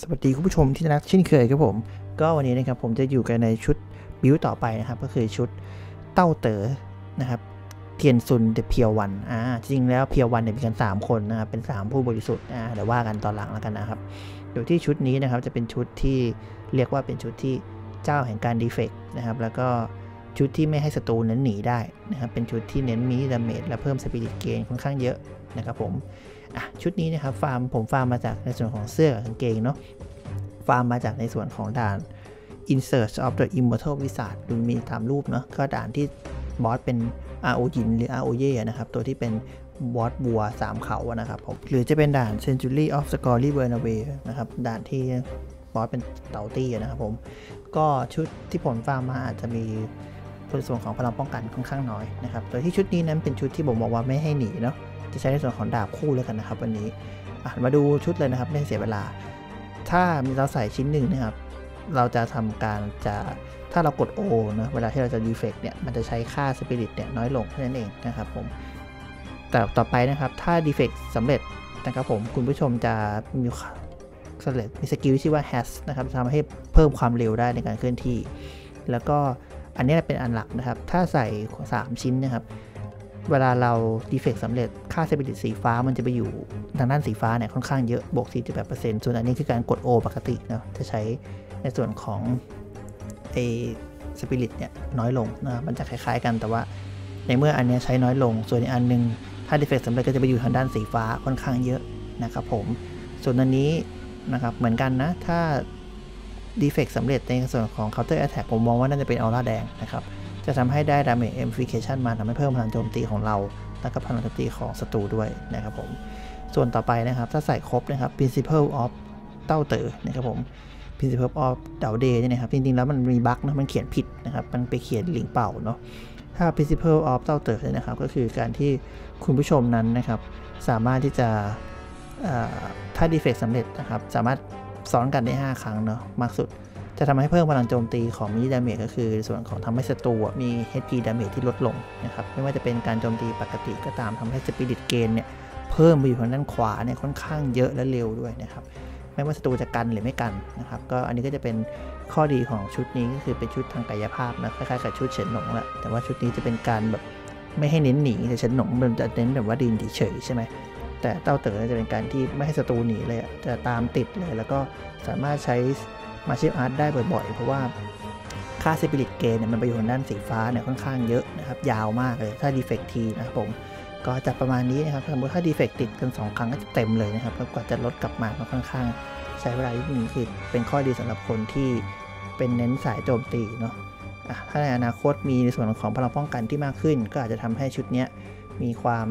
สวัสดีคุณผู้ชมที่รักเช่นเคยครับผม ก็วันนี้นะครับผมจะอยู่กันในชุดบิวต่อไปนะครับ ก็คือชุดเต้าเต๋อนะครับเทียนซุน The Pure One อ่าจริงแล้ว Pure One เนี่ยมีกัน 3 คนนะครับเป็น 3 ผู้บริสุทธิ์อ่าเดี๋ยวว่ากันตอนหลังแล้วกันนะครับโดยที่ชุดนี้นะครับจะเป็นชุดที่เรียกว่าเป็นชุดที่เจ้าแห่งการ deflect นะครับแล้วก็ชุดที่ไม่ให้ศัตรูนั้นหนีได้นะครับเป็นชุดที่เน้นมี damage และเพิ่ม spirit gain ค่อนข้างเยอะนะครับผม อะชุดนี้นะครับฟาร์มผมฟาร์มมาจากในส่วนของเสื้อกับกางเกงเนาะฟาร์มมาจากในส่วนของด่าน In Search of the Immortal Wizard ดูมีตามรูปเนาะก็ด่านที่บอสเป็น RO ยินหรือ RO เย่นะครับ ตัวที่เป็นบอสบัว3เขาอะนะครับผมหรือจะเป็นด่าน Century of Scory b u r n a w a y นะครับด่านที่บอสเป็นเต่าตี้นะครับผม ก็ชุดที่ผมฟาร์มมาอาจจะมีส่วนของพลังป้องกันค่อนข้างน้อยนะครับ โดยที่ชุดนี้นั้นเป็นชุดที่ผมบอกว่าไม่ให้หนีเนาะ จะใช้ในส่วนของดาบคู่แล้วกันนะครับ วันนี้มาดูชุดเลยนะครับไม่เสียเวลา ถ้าเราใส่ชิ้นหนึ่งนะครับ เราจะทำการจะถ้าเรากด O นะเวลาที่เราจะ defect เนี่ยมันจะใช้ค่า spirit เนี่ยน้อยลงแค่นั้นเองนะครับผมแต่ต่อไปนะครับถ้า defect สำเร็จนะครับผมคุณผู้ชมจะมีสเร็จมีสกิลที่ชื่อว่า has นะครับทำให้เพิ่มความเร็วได้ในการเคลื่อนที่ แล้วก็อันนี้เป็นอันหลักนะครับ ถ้าใส่ 3 ชิ้นนะครับ เวลาเรา defect สำเร็จค่า spirit สีฟ้ามันจะไปอยู่ทางด้านสีฟ้าเนี่ยค่อนข้างเยอะบวก 48%ส่วนอันนี้คือการกด O ปกติเนาะจะใช้ในส่วนของไอสปิริตเนี่ยน้อยลงนะมันจะคล้ายๆกันแต่ว่าในเมื่ออันนี้ใช้น้อยลง ส่วนอีกอันนึง ถ้า defect สำเร็จก็จะไปอยู่ทางด้านสีฟ้าค่อนข้างเยอะนะครับผมส่วนอันนี้นะครับเหมือนกันนะถ้า defect สำเร็จในส่วนของ counter attack ผมมองว่าน่าจะเป็นออร่าแดงนะครับ จะทำให้ได้ damage amplification มาทำให้เพิ่มพลังโจมตีของเรา แล้วก็พลังโจมตีของศัตรูด้วยนะครับผม ส่วนต่อไปนะครับถ้าใส่ครบนะครับ principle of เต้าเต๋อนะครับผม principle of เดาเดย์เนี่ยนะครับจริงๆแล้วมันมีบั๊กนะมันเขียนผิดนะครับมันไปเขียนหลิงเป่าเนาะถ้า principle of เต้าเต๋อเนี่ยนะครับก็คือการที่คุณผู้ชมนั้นนะครับสามารถที่จะถ้า deflect สำเร็จนะครับสามารถซ้อนกันได้ 5 ครั้งเนาะมากสุด จะทำให้เพิ่มพลังโจมตีของ melee damage ก็คือส่วนของทำให้ศัตรูมี HP ดาเมจที่ลดลงนะครับไม่ว่าจะเป็นการโจมตีปกติก็ตามทำให้ spirit gain เนี่ยเพิ่มไปอยู่ทางด้านขวาเนี่ยค่อนข้างเยอะและเร็วด้วยนะครับไม่ว่าศัตรูจะกันหรือไม่กันนะครับก็อันนี้ก็จะเป็นข้อดีของชุดนี้ก็คือเป็นชุดทางกายภาพนะคล้ายๆกับชุดเฉินหนงแหละแต่ว่าชุดนี้จะเป็นการแบบไม่ให้เน้นหนีแต่เฉินหนงมันจะเน้นแบบว่าดินเฉยใช่ไหมแต่เต้าเต๋อจะเป็นการที่ไม่ให้ศัตรูหนีเลยจะตามติดเลย แล้วก็สามารถใช้ มาเชียอาร์ตได้บ่อย ๆ เพราะว่าค่าสปิริตเกนเนี่ยมันไปอยู่ทางด้านสีฟ้าเนี่ยค่อนข้างเยอะนะครับยาวมากเลยถ้าดีเฟกทีนะครับผมก็จะประมาณนี้นะครับสมมติถ้าดีเฟกติดกัน 2 ครั้งก็จะเต็มเลยนะครับแล้วกว่าจะลดกลับมาก็ค่อนข้างใช้เวลาที่นี้คือเป็นข้อดีสำหรับคนที่เป็นเน้นสายโจมตีเนาะถ้าในอนาคตมีในส่วนของพลังป้องกันที่มากขึ้น ก็อาจจะทำให้ชุดนี้มีความ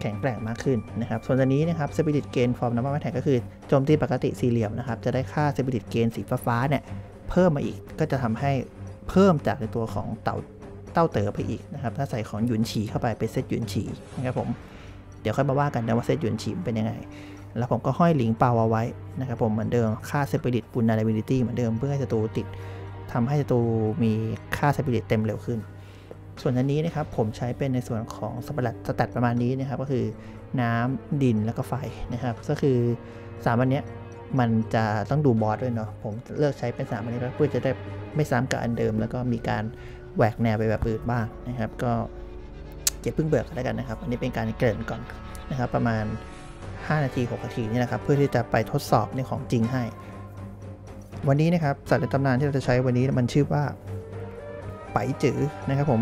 แข็งแกร่งมากขึ้นนะครับส่วนตัวนี้นะครับ spirit gain from normal attack ก็คือโจมตีปกติสี่เหลี่ยมนะครับจะได้ค่า spirit gain สีฟ้าเนี่ยเพิ่มมาอีกก็จะทำให้เพิ่มจากในตัวของเต่าเต้าเต๋อไปอีกนะครับถ้าใส่ของหยุนฉีเข้าไปเป็นเซตหยุนฉีนะครับผมเดี๋ยวค่อยมาว่ากันนะว่าเซตหยุนฉีเป็นยังไง แล้วผมก็ห้อยหลิงเปาเอาไว้นะครับผมเหมือนเดิมค่า spirit vulnerability เหมือนเดิมเพื่อให้ศัตรูติดทำให้ศัตรูมีค่าสปิริตเต็มเร็วขึ้น ส่วนอันนี้นะครับผมใช้เป็นในส่วนของสปัตสแตทประมาณนี้นะครับก็คือน้ำดินแล้วก็ไฟนะครับ ก็คือสามอันเนี้ยมันจะต้องดูบอสด้วยเนาะผมเลือกใช้เป็นสามอันนี้เพื่อจะได้ไม่ซ้ำกับอันเดิม แล้วก็มีการแหวกแนวไปแบบอื่นบ้างนะครับ ก็เก็บพึ่งเบิกแล้วกันนะครับ อันนี้เป็นการเกริ่นก่อนนะครับ ประมาณ 5 นาที 6 นาทีนี่นะครับ เพื่อที่จะไปทดสอบในของจริงให้ วันนี้นะครับสัตว์ในตำนานที่เราจะใช้วันนี้มันชื่อว่าไปจือนะครับผม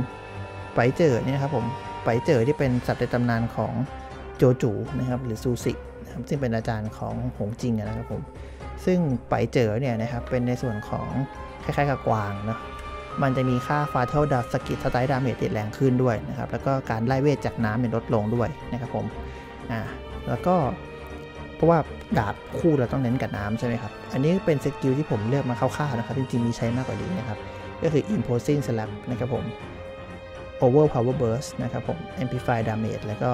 ไปเจอเนี่ยครับผมไปเจอที่เป็นสัตว์ในตำนานของโจจูนะครับหรือซูซินะครับซึ่งเป็นอาจารย์ของหงจิงนะครับผมซึ่งไปเจอเนี่ยนะครับเป็นในส่วนของคล้ายๆกับกวางเนาะมันจะมีค่าฟาเทลดาสกิทสไตล์ดาเมจติดแรงขึ้นด้วยนะครับแล้วก็การไล่เวทจากน้ำเนี่ยลดลงด้วยนะครับผมอ่าแล้วก็เพราะว่าดาบคู่เราต้องเน้นกับน้ำใช่ไหมครับ อันนี้เป็นสกิลที่ผมเลือกมาคร่าวๆนะครับ จริงๆมีใช้มากกว่านี้นะครับ ก็คือ imposing slap นะครับผม over power burst นะครับผม amplify damage แล้วก็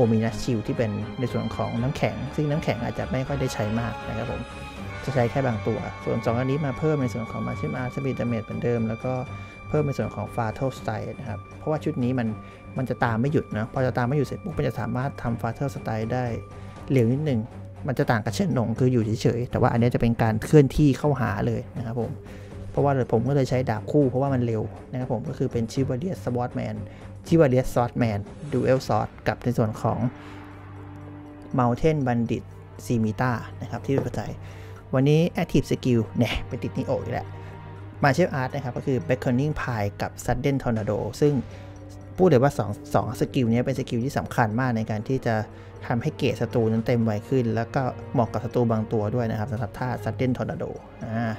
ominous shield ที่เป็นในส่วนของน้ำแข็ง ซึ่งน้ำแข็งอาจจะไม่ค่อยได้ใช้มากนะครับผม จะใช้แค่บางตัว ส่วน 2 อันนี้มาเพิ่มในส่วนของ martial art speed damage เหมือนเดิม แล้วก็เพิ่มในส่วนของ fatal style นะครับ เพราะว่าชุดนี้มันมันจะตามไม่หยุดนะ พอจะตามไม่หยุดเสร็จปุ๊บมันจะสามารถทำ fatal style ได้เร็วนิดนึง มันจะต่างกับเฉินหนงคืออยู่เฉยๆ แต่ว่าอันนี้จะเป็นการเคลื่อนที่เข้าหาเลยนะครับผม เพราะว่าผมก็เลยใช้ดาบคู่เพราะว่ามันเร็วนะครับผมก็คือเป็นชิวาเลียสวอตแมนชิวาเลียสซอตแมนดูเอลซอตกับในส่วนของ Mountain Bandit ซีมิต้านะครับที่รู้ใจวันนี้ Active Skill เนี่ยไปติดนี่โออีกแล้วmartial arts นะครับก็คือ Beckoning Pike กับ Sudden Tornado ซึ่งพูดเลยว่า2 2สกิลนี้เป็นสกิลที่สำคัญมากในการที่จะทำให้ gauge ศัตรูนั้นเต็มไวขึ้น แล้วก็เหมาะกับศัตรูบางตัวด้วยนะครับสำหรับท่า Sudden Tornado อ่า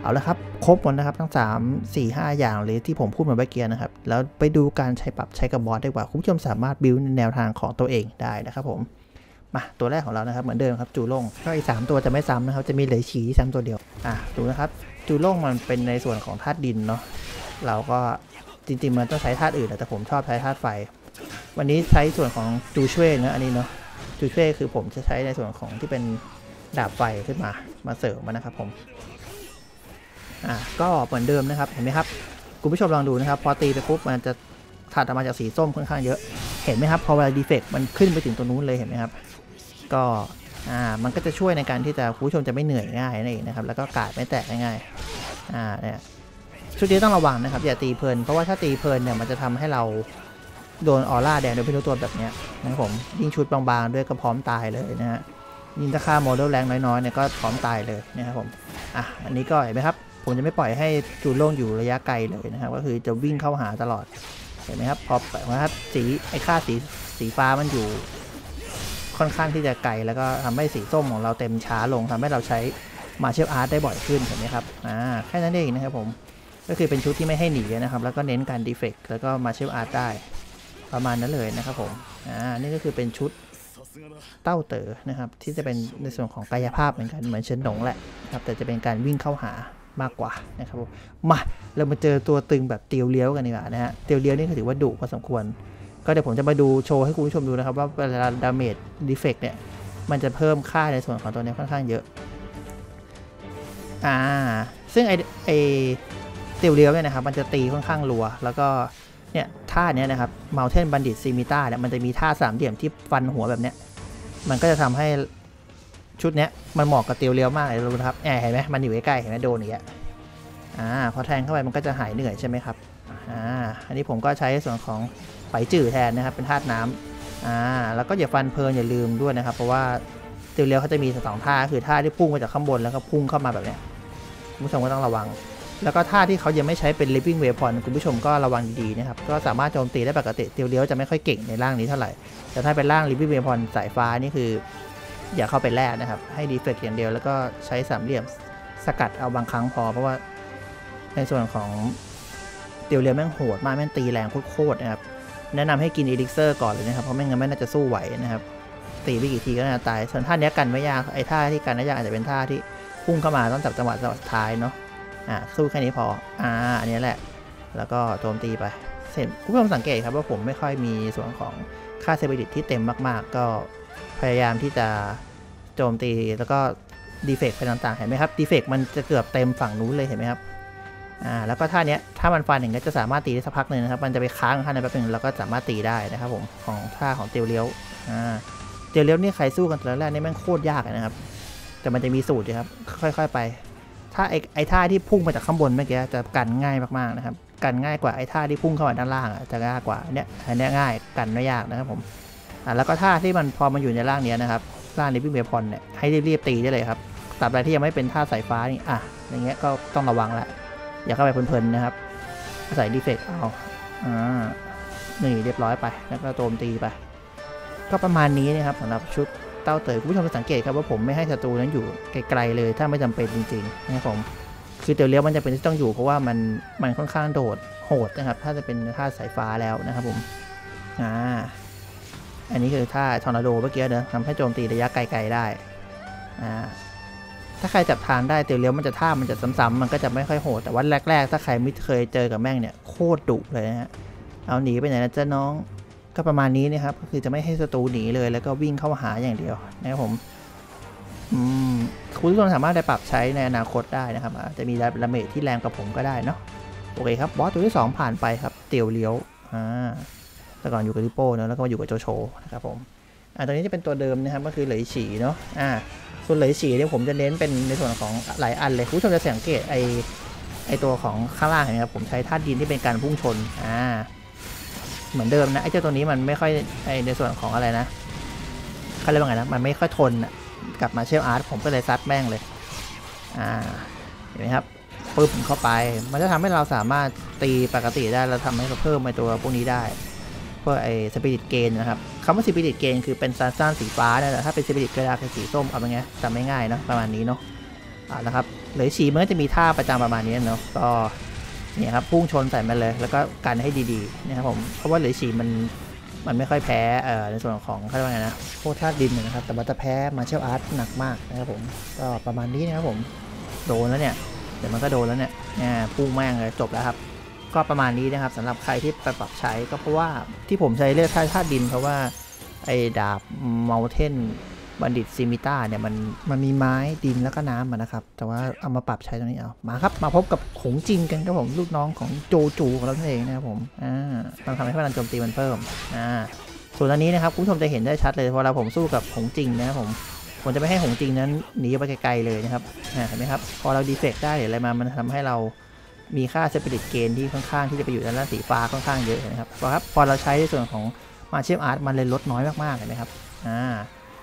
เอาละครับครบหมดนะครับทั้ง 3 4 5 อย่างเลยที่ผมพูดมาเมื่อกี้นะครับ แล้วไปดูการใช้ปรับใช้กับบอสดีกว่า คุณผู้ชมสามารถบิวแนวทางของตัวเองได้นะครับผมมาตัวแรกของเรานะครับเหมือนเดิมครับจูล่งก็อีกสามตัวจะไม่ซ้ำนะครับจะมีเหลยฉีซ้ำตัวเดียวอะดูนะครับจูล่งมันเป็นในส่วนของธาตุดินเนาะเราก็จริงๆมันต้องใช้ธาตุอื่นแต่ผมชอบใช้ธาตุไฟ วันนี้ใช้ส่วนของจูช่วยนะอันนี้เนาะจูช่วยคือผมจะใช้ในส่วนของที่เป็นดาบไฟขึ้นมามาเสริมมันนะครับผม อะก็เหมือนเดิมนะครับเห็นไหมครับคุณผู้ชมลองดูนะครับ พอตีไปปุ๊บมันจะถัดออกมาจากสีส้มค่อนข้างเยอะเห็นไหมครับพอเวลาดีเฟกมันขึ้นไปถึงตรงนู้นเลยเห็นไหมครับ ก็อ่ามันก็จะช่วยในการที่จะคุณผู้ชมจะไม่เหนื่อยง่ายนั่นเองนะครับแล้วก็กาดไม่แตกง่ายอ่าเนี่ยชุดนี้ต้องระวังนะครับอย่าตีเพลินเพราะว่าถ้าตีเพลินเนี่ยมันจะทำให้เราโดนออร่าแดงโดยไม่รู้ตัวแบบเนี้ยนะครับผมยิ่งชุดบางๆด้วยก็พร้อมตายเลยนะฮะยิ่งถ้าค่าโมเดลแรงน้อยๆเนี่ยก็พร้อมตายเลยนะครับผมอะอันนี้ก็เห็นไหมครับ ผมจะไม่ปล่อยให้จูโล่งอยู่ระยะไกลเลยนะครับ ก็คือจะวิ่งเข้าหาตลอด เห็นไหมครับ พอแบบว่าสีไอ้ค่าสีสีฟ้ามันอยู่ ค่อนข้างที่จะไกลแล้วก็ทำให้สีส้มของเราเต็มช้าลงทำให้เราใช้มาเชลอาร์ตได้บ่อยขึ้นเห็นไหมครับอ่าแค่นั้นเองนะครับผมก็คือเป็นชุดที่ไม่ให้หนีนะครับ แล้วก็เน้นการดีเฟกแล้วก็มาเชลอาร์ตได้ประมาณนั้นเลยนะครับผมอ่านี่ก็คือเป็นชุดเต้าเต๋อนะครับ ที่จะเป็นในส่วนของกายภาพเหมือนกันเหมือนเชนหนงแหละครับแต่จะเป็นการวิ่งเข้าหา มากกว่านะครับผมมาเรามาเจอตัวตึงแบบเตียวเลี้ยวกันดีกว่านะฮะเตียวเลี้ยวนี่ถือว่าดุพอสมควร ก็เดี๋ยวผมจะมาดูโชว์ให้คุณผู้ชมดูนะครับ ว่าเวลา damage deflect เนี่ยมันจะเพิ่มค่าในส่วนของตัวนี้ค่อนข้างเยอะอ่าซึ่งไอไอเตียวเลี้ยวเนี่ยนะครับมันจะตีค่อนข้างรัว แล้วก็เนี่ยท่าเนี้ยนะครับ Mountain Bandit s i m i t a เนี่ยมันจะมีท่าสามเหลี่ยมที่ฟันหัวแบบเนี้ยมันก็จะทำให้ ชุดเนี้ยมันเหมาะกับเตียวเลี้ยวมากเลยรู้นะครับแอบเห็นไหมมันอยู่ใกล้ๆเห็นไหมโดนอย่างเงี้ยอ่าพอแทงเข้าไปมันก็จะหายเหนื่อยใช่ไหมครับอ่าอันนี้ผมก็ใช้ส่วนของไฟจืดแทนนะครับเป็นธาตุน้ำอ่าแล้วก็อย่าฟันเพลินอย่าลืมด้วยนะครับ เพราะว่าเตียวเลี้ยวเขาจะมีสองท่าคือท่าที่พุ่งมาจากข้างบนแล้วก็พุ่งเข้ามาแบบเนี้ยคุณผู้ชมก็ต้องระวัง แล้วก็ท่าที่เขายังไม่ใช้เป็น living weapon คุณผู้ชมก็ระวังดีๆนะครับก็สามารถโจมตีได้ปกติเตียวเลี้ยวจะไม่ค่อยเก่งในร่างนี้เท่าไหร่แต่ถ้าเป็นร่าง living weapon สายฟ้านี่คือ อย่าเข้าไปแลกนะครับ ให้ deflect อย่างเดียวแล้วก็ใช้สามเหลี่ยมสกัดเอาบางครั้งพอ เพราะว่าในส่วนของเตียวเลี้ยวแม่งโหดมากแม่งตีแรงโคตรๆนะครับ แนะนำให้กิน elixir ก่อนเลยนะครับ เพราะไม่งั้นไม่น่าจะสู้ไหวนะครับ ตีไปกี่ทีก็น่าตาย ส่วนท่านี้กันไม่ยาก ไอ้ท่าที่กันน่ยากอาจจะเป็นท่าที่พุ่งเข้ามาต้องจับจังหวะจังหวะท้ายเนาะ อ่าสู้แค่นี้พอ อ่า อันนี้แหละ แล้วก็โจมตีไป เสร็จคุณผู้ชมสังเกตครับว่าผมไม่ค่อยมีส่วนของค่าเซเบริตที่เต็มมาก ๆ ก็ พยายามที่จะโจมตีแล้วก็ดีเฟกต์ไปต่างๆ เห็นไหมครับดีเฟกต์มันจะเกือบเต็มฝั่งนู้นเลยเห็นไหมครับอ่าแล้วก็ท่าเนี้ยถ้ามันฟันอย่างเงี้จะสามารถตีได้สักพักหนึ่งนะครับ มันจะไปค้างท่านั้นแป๊บนึงแล้วก็สามารถตีได้นะครับผมของท่าของเตียวเลี้ยวอ่าเตียวเลี้ยวนี่ใครสู้กันแต่แรกนี่แม่งโคตรยากนะครับ แต่มันจะมีสูตรนะครับ ค่อย ๆ ไป ถ้าไอ้ไอ้ท่าที่พุ่งมาจากข้างบนเมื่อกี้จะกันง่ายมากๆนะครับกันง่ายกว่าไอ้ท่าที่พุ่งเข้ามาด้านล่างอะจะยากกว่าเนี้ยอันนี้ง่ายกันไม่ยากนะครับผม อ่าแล้วก็ท่าที่มันพอมันอยู่ในร่างเนี้ยนะครับร่างลิฟวิ่งเวพอนเนี่ยให้รีบๆตีได้เลยครับตราบใดที่ยังไม่เป็นท่าสายฟ้านี่อะอย่างเงี้ยก็ต้องระวังละอย่าเข้าไปเพลินๆนะครับใส่ดีเฟกเอาอ่านี่เรียบร้อยไปแล้วก็โจมตีไปก็ประมาณนี้นะครับสำหรับชุดเต้าเตยคุณผู้ชมสังเกตครับว่าผมไม่ให้ศัตรูนั้นอยู่ไกลๆเลย ถ้าไม่จำเป็นจริงๆนะครับผมคือเตียวเลี้ยวมันจะเป็นที่ต้องอยู่เพราะว่ามันมันค่อนข้างโดดโหดนะครับ ถ้าจะเป็นท่าสายฟ้าแล้วนะครับผมอ่า อันนี้คือท่าทอร์นาโดเมื่อกี้เนอะทำให้โจมตีระยะไกลๆได้อ่าถ้าใครจับทางได้เตียวเลี้ยวมันจะท่ามันจะซ้ำๆมันก็จะไม่ค่อยโหดแต่ว่าแรก ๆ ถ้าใครไม่เคยเจอกับแม่งเนี่ยโคตรดุเลยนะฮะเอาหนีไปไหนนะจ๊ะน้องก็ประมาณนี้นะครับ ก็คือจะไม่ให้ศัตรูหนีเลยแล้วก็วิ่งเข้าหาอย่างเดียวนะครับผมอืมคุณผู้ชมสามารถได้ปรับใช้ในอนาคตได้นะครับอาจจะมี damage ที่แรงกับผมก็ได้เนาะโอเคครับบอสตัวที่ 2 ผ่านไปครับเตียวเลี้ยวอ่า แต่ก่อนอยู่กับริโป้เนอะแล้วก็มาอยู่กับโจโฉนะครับผมอ่าตัวนี้จะเป็นตัวเดิมนะครับก็คือเหลยฉีเนาะอ่าส่วนเหลยฉีเนี่ยผมจะเน้นเป็นในส่วนของหลายอันเลยคุณผู้ชมจะสังเกตไอไอตัวของข้างล่างเห็นไหมครับผมใช้ธาตุดินที่เป็นการพุ่งชนอ่าเหมือนเดิมนะไอเจ้าตัวนี้มันไม่ค่อยไอในส่วนของอะไรนะเขาเรียกว่าไงนะมันไม่ค่อยทนอะกับมาเชลอาร์ตผมก็เลยซัดแม่งเลยอ่าเห็นไหมครับปึ๊บเข้าไป มันจะทำให้เราสามารถตีปกติได้แล้วทำให้เราเพิ่มไอตัวพวกนี้ได้ เพื่อไอ้สปิริตเกนนะครับคำว่าสปิริตเกนคือเป็นซานซ่านสีฟ้าเนี่ยแหละถ้าเป็นสปิริตเกดาคือสีส้มเอาเป็นไงจำไม่ง่ายเนาะประมาณนี้เนาะอ่านะครับเหลยฉีมันก็จะมีท่าประจำประมาณนี้เนาะก็เนี่ยครับพุ่งชนใส่มันเลย แล้วก็กันให้ดีๆนะครับผมเพราะว่าเหลยฉีมันมันไม่ค่อยแพ้ในส่วนของเขาเรียกว่าไงนะพวกธาตุดินนะครับ แต่มันจะแพ้มาเชลอาร์ตหนักมากนะครับผมก็ประมาณนี้นะครับผมโดนแล้วเนี่ยเดี๋ยวมันก็โดนแล้วเนี่ยเนี่ยพุ่งแม่งเลยจบแล้วครับ ก็ประมาณนี้นะครับสำหรับใครที่ไปปรับใช้ก็เพราะว่าที่ผมใช้เลือกท่าธาตุดิน เพราะว่าไอ้ดาบเมลเทนบัณฑิตซิมิต้าเนี่ยมันมันมีไม้ดินแล้วก็น้ำนะครับ แต่ว่าเอามาปรับใช้ตรงนี้เอามาครับ มาพบกับหงจริงกันครับผมลูกน้องของโจจูของเราเองนะครับผมอ่ามันทำให้พลังโจมตีมันเพิ่มอ่าส่วนอันนี้นะครับคุณผู้ชมจะเห็นได้ชัดเลยเวลาผมสู้กับหงจริงนะครับผมผมจะไม่ให้หงจริงนั้นหนีไปไกลๆเลยนะครับเห็นไหมครับ พอเราดีเฟกได้หรืออะไรมา มันทำให้เรา มีค่าสปิริตเกนที่ค่อนข้างที่จะไปอยู่ด้านล่างสีฟ้าค่อนข้างเยอะนะครับพอครับพอเราใช้ในส่วนของมาเชฟอาร์ตมันเลยลดน้อยมากๆเห็นไหมครับอ่า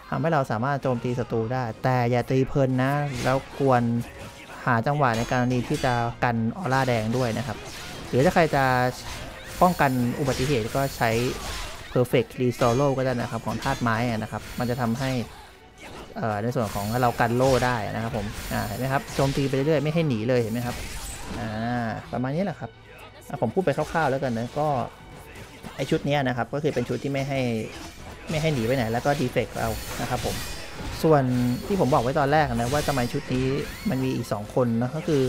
ทำให้เราสามารถโจมตีศัตรูได้ แต่อย่าตีเพลินนะ แล้วควรหาจังหวะในการณีที่จะกันออร่าแดงด้วยนะครับ หรือถ้าใครจะป้องกันอุบัติเหตุก็ใช้ perfect r e s o l o ก็ได้นะครับ ของธาตุไม้นะครับ มันจะทำให้ในส่วนของเรากันโล่ได้นะครับผมอ่าเห็นไหมครับโจมตีไปเรื่อยๆไม่ให้หนีเลยเห็นไหมครับ อ่าประมาณนี้แหละครับผมพูดไปคร่าวๆแล้วกันนะก็ไอชุดนี้นะครับก็คือเป็นชุดที่ไม่ให้ไม่ให้หนีไปไหน แล้วก็ดีเฟกเรานะครับผมส่วนที่ผมบอกไว้ตอนแรกนะว่าทำไมชุดนี้มันมีอีก 2 คนนะก็คือ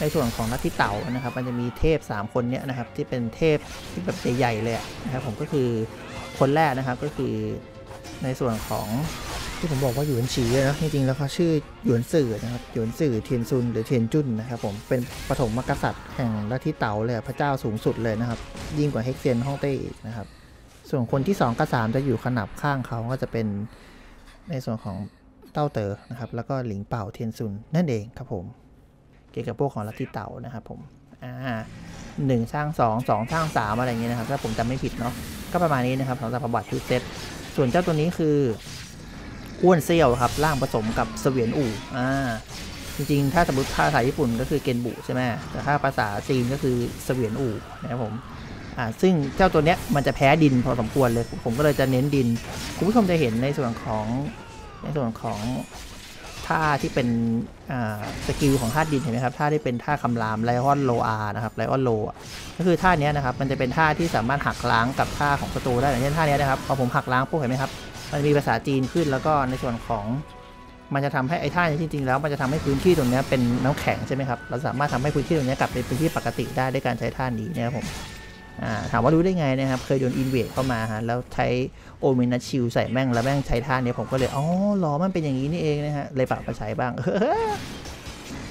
ในส่วนของลัทธิเต่านะครับ มันจะมีเทพ 3 คนเนี้ยนะครับที่เป็นเทพที่แบบใหญ่ๆเลยนะครับผมก็คือคนแรกนะครับก็คือในส่วนของ ที่ผมบอกว่าหยวนฉีนะจริงๆแล้วเขาชื่อหยวนสื่อนะครับหยวนสื่อเทียนซุนหรือเทียนจุนนะครับผมเป็นปฐมมกษัตริย์แห่งลัทธิเต๋าเลยพระเจ้าสูงสุดเลยนะครับ ยิ่งกว่าเฮกเซียนฮ่องเต้อีกนะครับ ส่วนคนที่ 2 กับ 3 จะอยู่ขนาบข้างเขาก็จะเป็นในส่วนของเต้าเต๋อนะครับ แล้วก็หลิงเป่าเทียนซุนนั่นเองครับผม เกี่ยวกับพวกของลัทธิเต๋านะครับผมอ่าหนึ่งสร้างสองสองสร้างสามอะไรเงี้ยนะครับถ้าผมจำไม่ผิดเนาะก็ประมาณนี้นะครับสำหรับประวัติชุดเซตส่วนเจ้าตัวนี้คือ อ้วนเซี่ยวครับร่างผสมกับเสวียนอู่อ่าจริงๆ ถ้าสมมติภาษาญี่ปุ่นก็คือเกนบุใช่ไหมแต่ถ้าภาษาจีนก็คือเสวียนอู่นะครับผมอ่าซึ่งเจ้าตัวเนี้ยมันจะแพ้ดินพอสมควรเลย ผมก็เลยจะเน้นดิน คุณผู้ชมจะเห็นในส่วนของในส่วนของท่าที่เป็นอ่าสกิลของธาตุดินเห็นไหมครับท่าที่เป็นท่าคำราม Lion Roar นะครับ Lion Roar ก็คือท่าเนี้ยนะครับมันจะเป็นท่าที่สามารถหักล้างกับท่าของศัตรูได้อย่างเช่นท่าเนี้ยนะครับพอผมหักล้างปุ๊บเห็นไหมครับ มันมีภาษาจีนขึ้นแล้วก็ในส่วนของมันจะทำให้ไอ้ท่านี้จริงๆแล้วมันจะทำให้พื้นที่ตรงนี้เป็นน้ำแข็งใช่ไหมครับเราสามารถทำให้พื้นที่ตรงนี้กลับเป็นพื้นที่ปกติได้ด้วยการใช้ท่านี้นะครับผมถามว่ารู้ได้ไงนะครับ เคยโดนอินเวดเข้ามาฮะแล้วใช้โอเมนัชิลใส่แม่งแล้วแม่งใช้ท่านี้ผมก็เลยอ๋อหรอมันเป็นอย่างนี้นี่เองนะฮะเลยปรับมาใช้บ้าง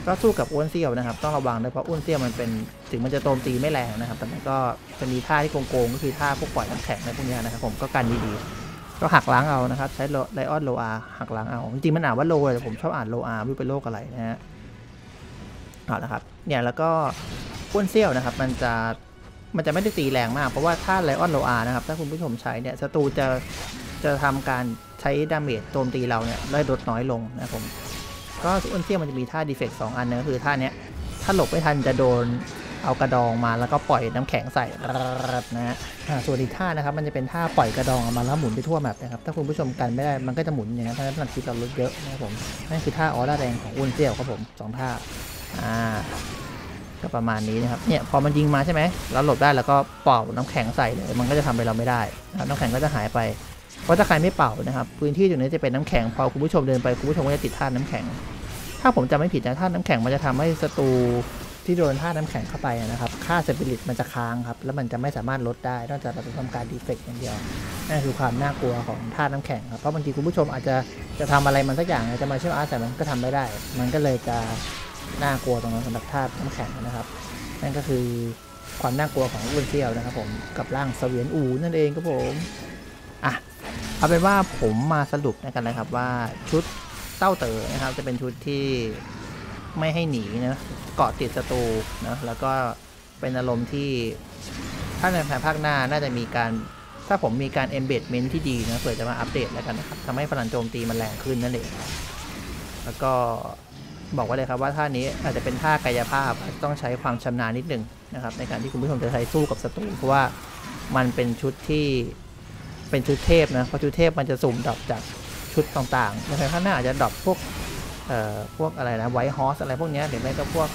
ก็สู้กับอ้วนเซี่ยวนะครับต้องระวังด้วยเพราะอ้วนเซี่ยวมันเป็นถึงมันจะโจมตีไม่แรงนะครับ แต่มันก็จะมีท่าที่โกงๆก็คือท่าพวกปล่อยน้ำแข็งอะไรพวกนี้นะครับผมก็กันดีๆ ก็หักล้างเอานะครับ ใช้ Lion Roar หักล้างเอา จริงๆมันอ่านว่าโลแต่ผมชอบอ่านโลอาไม่รู้เป็นโรคอะไรนะฮะเอาละครับเนี่ยแล้วก็อ้วนเซี่ยวนะครับ มันจะมันจะไม่ได้ตีแรงมาก เพราะว่าถ้า Lion Roar นะครับ ถ้าคุณผู้ชมใช้เนี่ยศัตรูจะจะทำการใช้ damage โจมตีเราเนี่ยได้ลดน้อยลงนะครับผมก็อ้วนเซี่ยวมันจะมีท่า deflect สองอันนะคือท่าเนี้ยถ้าหลบไม่ทันจะโดน เอากระดองมาแล้วก็ปล่อยน้ำแข็งใส่นะฮะอ่าส่วนอีกท่านะครับ มันจะเป็นท่าปล่อยกระดองออกมาแล้วหมุนไปทั่วแมปนะครับ ถ้าคุณผู้ชมกันไม่ได้มันก็จะหมุนอย่างนั้นเพราะฉะนั้นพลังคิดเราลดเยอะนะครับผมนั่นคือท่าออร่าแดงของอ้วนเซี่ยวครับผมสองท่าอ่าก็ประมาณนี้นะครับเนี่ยพอมันยิงมาใช่ไหมเราหลบได้แล้วก็เป่าน้ำแข็งใส่เลย มันก็จะทำอะไรเราไม่ได้นะครับน้ำแข็งก็จะหายไปเพราะถ้าใครไม่เป่านะครับพื้นที่ตรงนี้จะเป็นน้ำแข็งพอคุณผู้ชมเดินไปคุณผู้ชมก็จะติดท่าน้ำแข็ง ถ้าผมจำไม่ผิดนะท่าน้ำแข็งมันจะทำให้ศัตรู ที่โดนท่าน้ำแข็งเข้าไปนะครับ ค่าสปิริตมันจะค้างครับ แล้วมันจะไม่สามารถลดได้ นอกจากเราจะทำการดีเฟกต์อย่างเดียวนั่นคือความน่ากลัวของท่าน้ำแข็งครับ เพราะบางทีคุณผู้ชมอาจจะจะทำอะไรมันสักอย่างจะมาเชื่ออาร์ตแต่มันก็ทำไม่ได้ มันก็เลยจะน่ากลัวตรงนั้นสำหรับท่าน้ำแข็งนะครับ นั่นก็คือความน่ากลัวของอ้วนเซี่ยวนะครับ ผม กับร่างเสวียนอูนั่นเองครับผม อะ เอาเป็นว่าผมมาสรุปนะกันนะครับว่าชุดเต้าเต๋อนะครับ จะเป็นชุดที่ไม่ให้หนีนะ เกาะติดศัตรูนะแล้วก็เป็นอารมณ์ที่ถ้าในภายภาคหน้าน่าจะมีการ ถ้าผมมีการ embedment ที่ดีนะเผื่อจะมาอัปเดตแล้วกันนะครับทำให้พลังโจมตีมันแรงขึ้นนั่นเองแล้วก็บอกไว้เลยครับว่าท่านี้อาจจะเป็นท่ากายภาพต้องใช้ความชำนาญนิดหนึ่งนะครับ ในการที่คุณผู้ชมจะใช้สู้กับศัตรูเพราะว่ามันเป็นชุดที่เป็นชุดเทพนะเพราะชุดเทพมันจะสุ่ม drop จากชุดต่างๆในภายภาคหน้าอาจจะ drop พวก พวกอะไรนะ White Horse อะไรพวกเนี้ยหรือไม่ก็พวก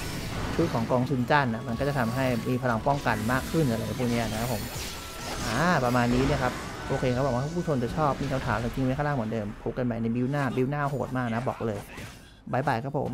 ชุดของกองซุนจ้านนะมันก็จะทำให้มีพลังป้องกันมากขึ้นอะไรพวกเนี้ยนะครับผมอ่าประมาณนี้นะครับโอเคครับหวังว่าผู้ชมจะชอบมีคำถามทิ้งไว้ข้างล่างเหมือนเดิมพบกันใหม่ในบิวหน้าบิวหน้าโหดมากนะบอกเลย bye bye ครับผม